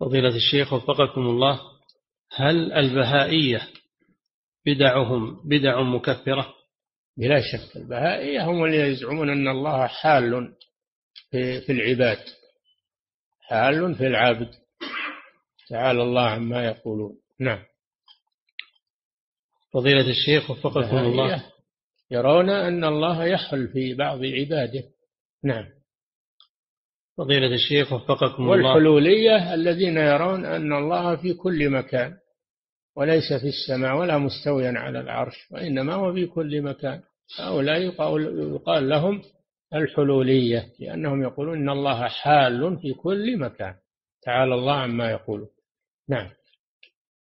فضيلة الشيخ وفقكم الله هل البهائية بدعهم بدع مكفرة؟ بلا شك البهائية هم اللي يزعمون أن الله حال في, في العباد حال في العبد. تعالى الله عما يقولون. نعم. فضيلة الشيخ وفقكم الله. يرون أن الله يحل في بعض عباده. نعم. فضيلة الشيخ وفقكم الله. والحلولية الذين يرون أن الله في كل مكان وليس في السماء ولا مستويا على العرش وإنما هو في كل مكان. هؤلاء يقال لهم الحلولية لأنهم يقولون إن الله حال في كل مكان. تعالى الله عما يقولون. نعم.